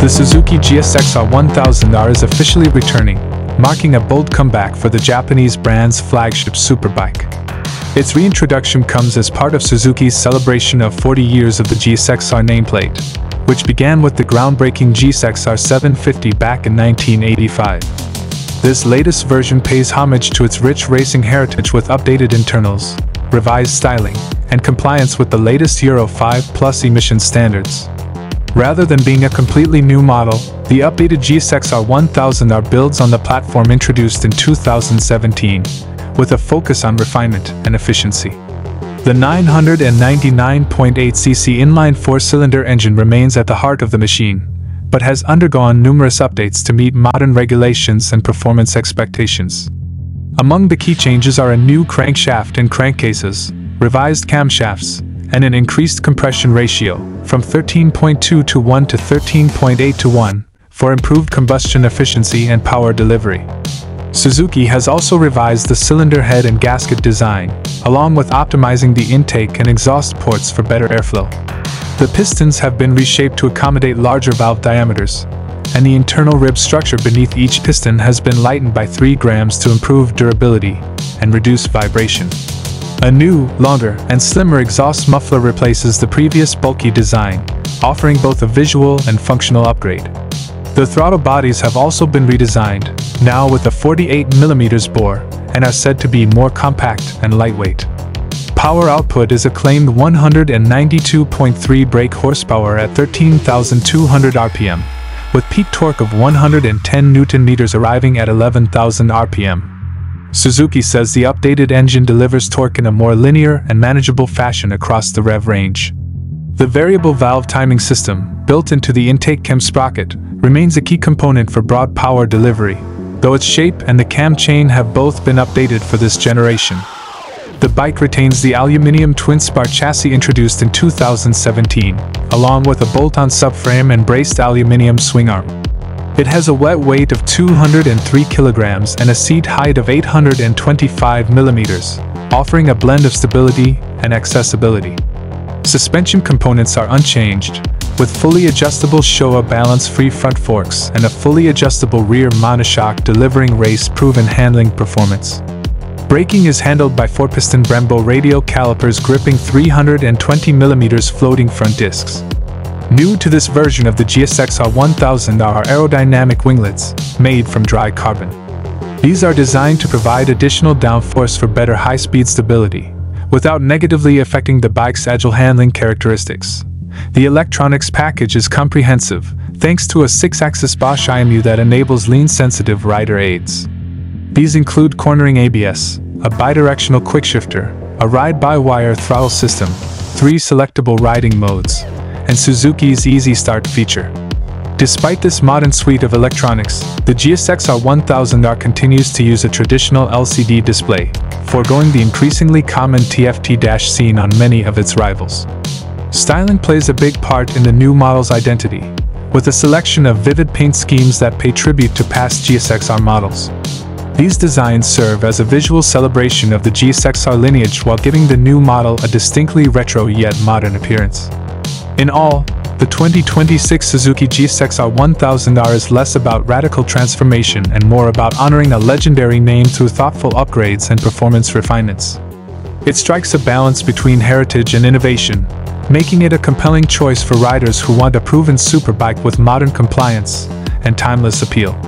The Suzuki GSX-R 1000R is officially returning, marking a bold comeback for the Japanese brand's flagship superbike. Its reintroduction comes as part of Suzuki's celebration of 40 years of the GSX-R nameplate, which began with the groundbreaking GSX-R 750 back in 1985. This latest version pays homage to its rich racing heritage with updated internals, revised styling, and compliance with the latest Euro 5 Plus emission standards. Rather than being a completely new model, the updated GSX-R 1000R builds on the platform introduced in 2017, with a focus on refinement and efficiency. The 999.8cc inline four-cylinder engine remains at the heart of the machine, but has undergone numerous updates to meet modern regulations and performance expectations. Among the key changes are a new crankshaft and crankcases, revised camshafts, and an increased compression ratio from 13.2 to 1 to 13.8 to 1 for improved combustion efficiency and power delivery. Suzuki has also revised the cylinder head and gasket design, along with optimizing the intake and exhaust ports for better airflow. The pistons have been reshaped to accommodate larger valve diameters, and the internal rib structure beneath each piston has been lightened by 3 grams to improve durability and reduce vibration. A new, longer, and slimmer exhaust muffler replaces the previous bulky design, offering both a visual and functional upgrade. The throttle bodies have also been redesigned, now with a 48mm bore, and are said to be more compact and lightweight. Power output is a claimed 192.3 brake horsepower at 13,200 RPM, with peak torque of 110 Nm arriving at 11,000 RPM. Suzuki says the updated engine delivers torque in a more linear and manageable fashion across the rev range. The variable valve timing system, built into the intake cam sprocket, remains a key component for broad power delivery, though its shape and the cam chain have both been updated for this generation. The bike retains the aluminium twin spar chassis introduced in 2017, along with a bolt-on subframe and braced aluminium swing arm. It has a wet weight of 203 kilograms and a seat height of 825 millimeters, offering a blend of stability and accessibility. Suspension components are unchanged, with fully adjustable Showa balance-free front forks and a fully adjustable rear monoshock delivering race-proven handling performance. Braking is handled by 4-piston Brembo radial calipers gripping 320mm floating front discs. New to this version of the GSX-R 1000 are aerodynamic winglets, made from dry carbon. These are designed to provide additional downforce for better high-speed stability, without negatively affecting the bike's agile handling characteristics. The electronics package is comprehensive, thanks to a 6-axis Bosch IMU that enables lean-sensitive rider aids. These include cornering ABS, a bidirectional quickshifter, a ride-by-wire throttle system, three selectable riding modes, and Suzuki's Easy Start feature. Despite this modern suite of electronics, the GSX-R 1000R continues to use a traditional LCD display, foregoing the increasingly common TFT dash seen on many of its rivals. Styling plays a big part in the new model's identity, with a selection of vivid paint schemes that pay tribute to past GSX-R models. These designs serve as a visual celebration of the GSX-R lineage while giving the new model a distinctly retro yet modern appearance. In all, the 2026 Suzuki GSX-R 1000R is less about radical transformation and more about honoring a legendary name through thoughtful upgrades and performance refinements. It strikes a balance between heritage and innovation, making it a compelling choice for riders who want a proven superbike with modern compliance and timeless appeal.